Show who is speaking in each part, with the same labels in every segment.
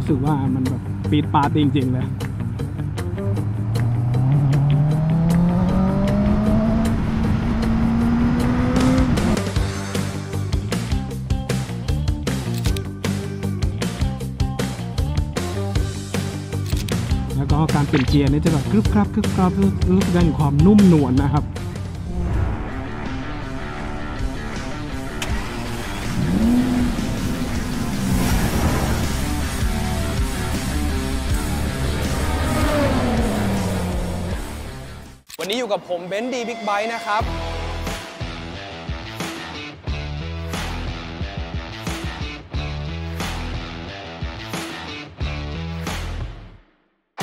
Speaker 1: รู้สึกว่ามันแบบปีดปาดจริงๆเลยแล้วก็การเปลี่ยนเกียร์นี่จะแบบกรึบกรับกรึบกรับรู้สึกได้ถึงความนุ่มนวลนะครับ
Speaker 2: วันนี้อยู่กับผมเบนซ์ดีบิ๊กไบค์นะครับ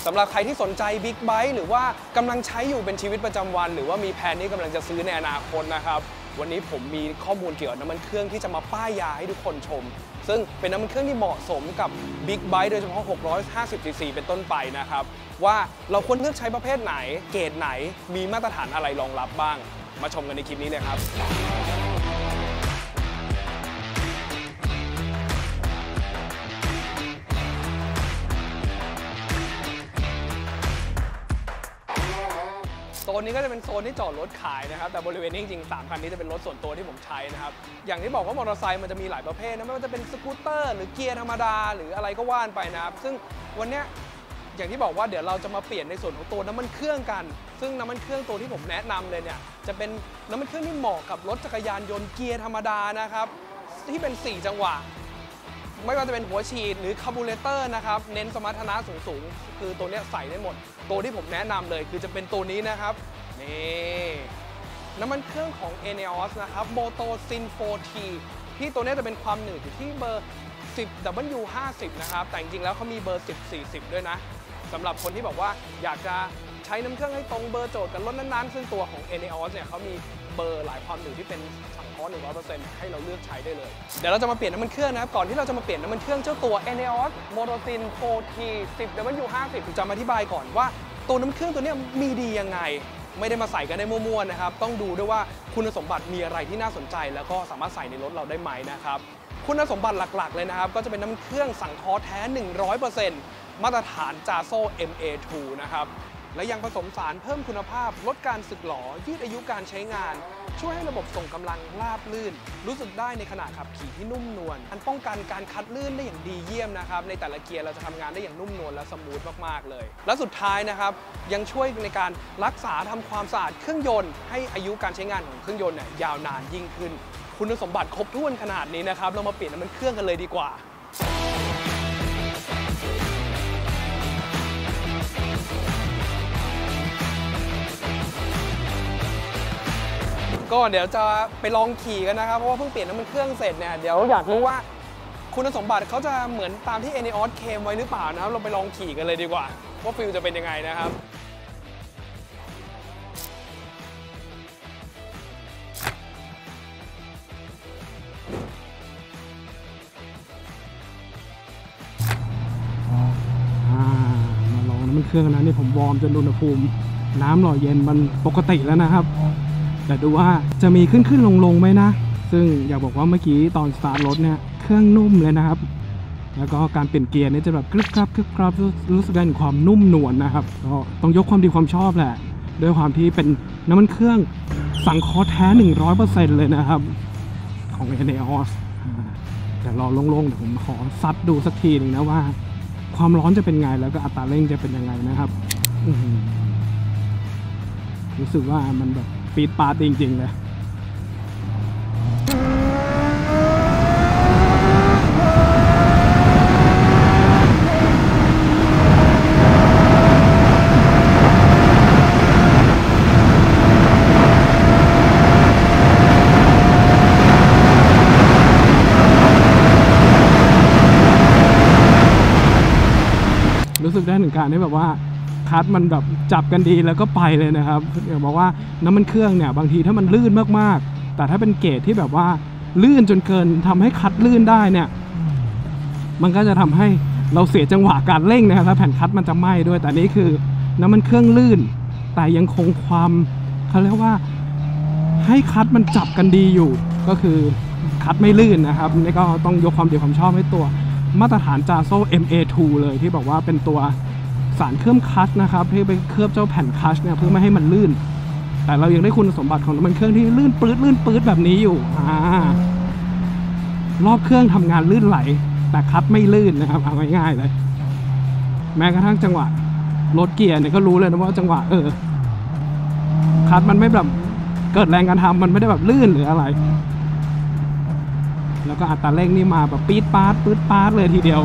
Speaker 2: สำหรับใครที่สนใจบิ๊กไบค์หรือว่ากำลังใช้อยู่เป็นชีวิตประจำวัน หรือว่ามีแผนที่กำลังจะซื้อในอนาคตนะครับ วันนี้ผมมีข้อมูลเกี่ยวกับน้ำมันเครื่องที่จะมาป้ายยาให้ทุกคนชม ซึ่งเป็นน้ำมันเครื่องที่เหมาะสมกับบิ๊กไบค์โดยเฉพาะ 650 cc เป็นต้นไปนะครับ ว่าเราควรเลือกใช้ประเภทไหน เกรดไหน มีมาตรฐานอะไรรองรับบ้าง มาชมกันในคลิปนี้เลยครับ นี้ก็จะเป็นโซนที่จอดรถขายนะครับ แต่บริเวณนี้จริงๆ3คันนี้จะเป็นรถส่วนตัวที่ผมใช้นะครับ อย่างที่บอกว่ามอเตอร์ไซค์มันจะมีหลายประเภทนะไม่ว่าจะเป็นสกูตเตอร์หรือเกียร์ธรรมดา หรืออะไรก็ว่านไปนะครับ ซึ่งวันนี้อย่างที่บอกว่าเดี๋ยวเราจะมาเปลี่ยนในส่วนของตัวน้ำมันเครื่องกัน ซึ่งน้ำมันเครื่องตัวที่ผมแนะนำเลยเนี่ยจะเป็นน้ำมันเครื่องที่เหมาะกับรถจักรยานยนต์เกียร์ธรรมดานะครับที่เป็น 4 จังหวะ ไม่ว่าจะเป็นหัวฉีดหรือคาร์บูเรเตอร์นะครับเน้นสมรรถนะสูงๆคือตัวนี้ใส่ได้หมด ตัวที่ผมแนะนำเลยคือจะเป็นตัวนี้นะครับ นี่น้ำมันเครื่องของ e n e o s นะครับ Moto Sin 4T ที่ตัวเนี้ยจะเป็นความหนืดอยู่ที่เบอร์ 10 W50 นะครับ แต่จริงๆแล้วเขามีเบอร์ 10 40 ด้วยนะสำหรับคนที่บอกว่าอยากจะใช้น้ำเครื่องให้ตรงเบอร์โจทย์กับรถนั้นๆ ซึ่งตัวของ e n e o s เนี่ยเขามีเบอร์หลายความหนืดที่เป็นสังเคราะห์100%ให้เราเลือกใช้ได้เลย เดี๋ยวเราจะมาเปลี่ยนน้ำมันเครื่องนะครับ ก่อนที่เราจะมาเปลี่ยนน้ำมันเครื่องเจ้าตัว e n e o s Motosin 4T 10 W50 จะมาอธิบายก่อนว่าตัวน้ำเครื่องตัวนี้มีดียังไง ไม่ได้มาใส่กันได้มั่วๆนะครับ ต้องดูด้วยว่าคุณสมบัติมีอะไรที่น่าสนใจ แล้วก็สามารถใส่ในรถเราได้ไหมนะครับ คุณสมบัติหลักๆ เลยนะครับ ก็จะเป็นน้ำมันเครื่องสังเคราะห์แท้ 100%มาตรฐานจาโซ MA2 นะครับ และยังผสมสารเพิ่มคุณภาพ ลดการสึกหรอยืดอายุการใช้งาน ช่วยให้ระบบส่งกำลังราบลื่น รู้สึกได้ในขณะขับขี่ที่นุ่มนวลอันป้องกันการคัดลื่นได้อย่างดีเยี่ยมนะครับ ในแต่ละเกียร์เราจะทำงานได้อย่างนุ่มนวลและสมูทมากๆเลย และสุดท้ายนะครับ ยังช่วยในการรักษาทำความสะอาดเครื่องยนต์ ให้อายุการใช้งานของเครื่องยนต์เนี่ยยาวนานยิ่งขึ้น คุณสมบัติครบถ้วนขนาดนี้นะครับ เรามาเปลี่ยนน้ำมันเครื่องกันเลยดีกว่า ก็เดี๋ยวจะไปลองขี่กันนะครับ เพราะว่าเพิ่งเปลี่ยนน้ำมันเครื่องเสร็จเนี่ย เดี๋ยวอยากรู้ว่าคุณสมบัติเขาจะเหมือนตามที่ n อ o s เคมไว้หรือเปล่านะครับ เราไปลองขี่กันเลยดีกว่า ว่าฟิลจะเป็นยังไงนะครับ
Speaker 1: มาลองน้ำมันเครื่องนะนี่ผมวอร์มจนอุณหภูมิ น้ำหล่อเย็นมันปกติแล้วนะครับ แต่ดูว่าจะมีขึ้นขึ้นลงลงไหมนะ ซึ่งอยากบอกว่าเมื่อกี้ตอนสตาร์ทรถเนี่ยเครื่องนุ่มเลยนะครับ แล้วก็การเปลี่ยนเกียร์เนี่ยจะแบบกรึบกรับกรึบกรับรู้สึกได้ถึงความนุ่มนวลนะครับก็ต้องยกความดีความชอบแหละ ด้วยความที่เป็นน้ำมันเครื่องสังเคราะห์แท้ 100%เลยนะครับ ของ n a o s แต่รอโล่งๆเดี๋ยวผมขอซัดดูสักทีหนึ่งนะว่า ความร้อนจะเป็นไงแล้วก็อัตราเร่งจะเป็นยังไงนะครับรู้สึกว่ามันแบบ ปีดปาดจริงๆเลยรู้สึกได้ถึงการที่แบบว่า คัดมันแบบจับกันดีแล้วก็ไปเลยนะครับเดี๋ยวบอกว่าน้ำมันเครื่องเนี่ยบางทีถ้ามันลื่นมากๆ แต่ถ้าเป็นเกรดที่แบบว่าลื่นจนเกินทำให้คัดลื่นได้เนี่ยมันก็จะทำให้เราเสียจังหวะการเร่งนะครับแล้วแผ่นคัดมันจะไหม้ด้วย แต่นี่คือน้ำมันเครื่องลื่น แต่ยังคงความเขาเรียกว่าให้คัดมันจับกันดีอยู่ ก็คือคัดไม่ลื่นนะครับนี่ก็ต้องยกความดีความชอบให้ตัวมาตรฐานจาโซ่ MA2 เลยที่บอกว่าเป็นตัว สารเคลือบคัชนะครับที่ไปเคลือบเจ้าแผ่นคัชเนี่ยเพื่อไม่ให้มันลื่น แต่เรายังได้คุณสมบัติของน้ำมันเครื่องที่ลื่นปื๊ดลื่นปื๊ดแบบนี้อยู่อ่ารอบเครื่องทำงานลื่นไหล แต่คัชไม่ลื่นนะครับเอาง่ายๆเลย แม้กระทั่งจังหวะรถเกียร์เนี่ยก็รู้เลยนะว่าจังหวะเออคัชมันไม่แบบเกิดแรงการทำมันไม่ได้แบบลื่นหรืออะไร แล้วก็อัตราเร่งนี่มาแบบปี๊ดปาดปื๊ดปาดเลยทีเดียว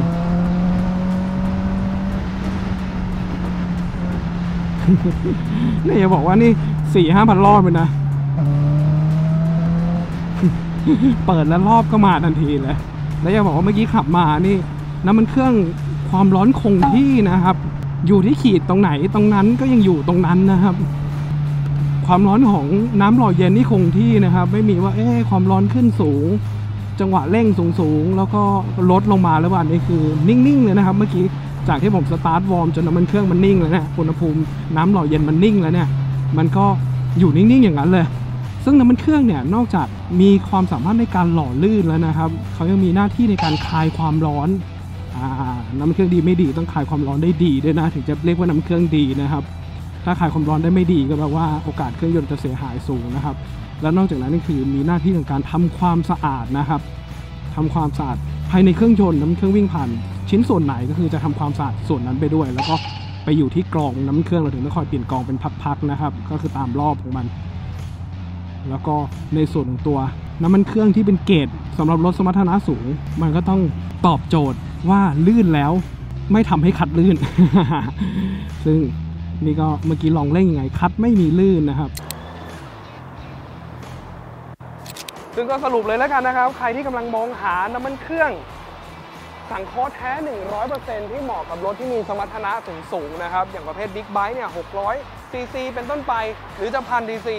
Speaker 1: นี่อย่าบอกว่านี่สี่ห้าพันรอบเลยนะ เปิดแล้วรอบก็มาทันทีเลย แล้วอย่าบอกว่าเมื่อกี้ขับมานี่ น้ำมันเครื่องความร้อนคงที่นะครับ อยู่ที่ขีดตรงไหนตรงนั้นก็ยังอยู่ตรงนั้นนะครับ ความร้อนของน้ำหล่อเย็นนี่คงที่นะครับ ไม่มีว่าเอ๊ะความร้อนขึ้นสูง จังหวะเร่งสูงๆแล้วก็ลดลงมาแล้วอันนี้คือ นิ่งๆเลยนะครับ เมื่อกี้ จากที่ผมสตาร์ทวอร์มจนน้ำมันเครื่องมันนิ่งแล้วเนี่ยอุณหภูมิน้ำหล่อเย็นมันนิ่งแล้วเนี่ยมันก็อยู่นิ่งๆอย่างนั้นเลย ซึ่งน้ำมันเครื่องเนี่ยนอกจากมีความสามารถในการหล่อลื่นแล้วนะครับเขายังมีหน้าที่ในการคลายความร้อนอน้ำมันเครื่องดีไม่ดีต้องคลายความร้อนได้ดีด้วยนะถึงจะเรียกว่าน้ำมันเครื่องดีนะครับ ถ้าคลายความร้อนได้ไม่ดีก็แปลว่าโอกาสเครื่องยนต์จะเสียหายสูงนะครับ แล้วนอกจากนั้นนี่คือมีหน้าที่ในการทำความสะอาดนะครับทำความสะอาดภายในเครื่องยนต์น้ำมันเครื่องวิ่งผ่าน ชิ้นส่วนไหนก็คือจะทำความสะอาดส่วนนั้นไปด้วย แล้วก็ไปอยู่ที่กรองน้ำมันเครื่องเราถึงต้องคอยเปลี่ยนกรองเป็นพักๆนะครับ ก็คือตามรอบของมัน แล้วก็ในส่วนของตัวน้ำมันเครื่องที่เป็นเกรดสำหรับรถสมรรถนะสูง มันก็ต้องตอบโจทย์ว่าลื่นแล้วไม่ทำให้คลัตช์ลื่น ซึ่งนี่ก็เมื่อกี้ลองเร่งยังไง คลัตช์ไม่มีลื่นนะครับ
Speaker 2: ซึ่งก็สรุปเลยแล้วกันนะครับ ใครที่กำลังมองหาน้ำมันเครื่อง สังเคราะห์แท้ 100%ที่เหมาะกับรถที่มีสมรรถนะสูงๆนะครับ อย่างประเภทบิ๊กไบค์เนี่ย 600 ซีซีเป็นต้นไป หรือจะพันซีซี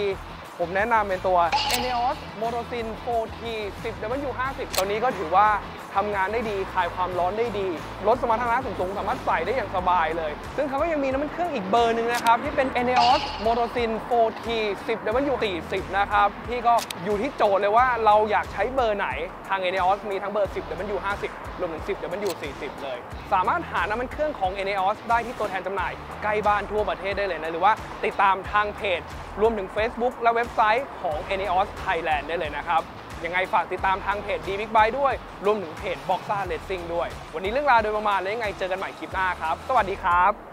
Speaker 2: ผมแนะนำเป็นตัว Eneos Motosin 4T 10 W50 ตัวนี้ก็ถือว่าทำงานได้ดี คลายความร้อนได้ดี รถสมรรถนะสูงๆสามารถใส่ได้อย่างสบายเลย ซึ่งเขาก็ยังมีน้ำมันเครื่องอีกเบอร์หนึ่งนะครับ ที่เป็น Eneos Motosin 4T 10 W40 นะครับ ที่ก็อยู่ที่โจทย์เลยว่าเราอยากใช้เบอร์ไหน ทาง Eneos มีทั้งเบอร์ 10 W50 รวมถึง 10 W40 เลย สามารถหาน้ำมันเครื่องของ Eneos ได้ที่ตัวแทนจำหน่าย ใกล้บ้านทั่วประเทศได้เลยนะ หรือว่าติดตามทางเพจ รวมถึง Facebook และเว็บไซต์ของ Eneos Thailand ได้เลยนะครับยังไงฝากติดตามทางเพจ d b i g b y ด้วย รวมถึงเพจ Boxa Racing ด้วย วันนี้เรื่องราวโดยประมาณแล้วยังไงเจอกันใหม่คลิปหน้าครับ สวัสดีครับ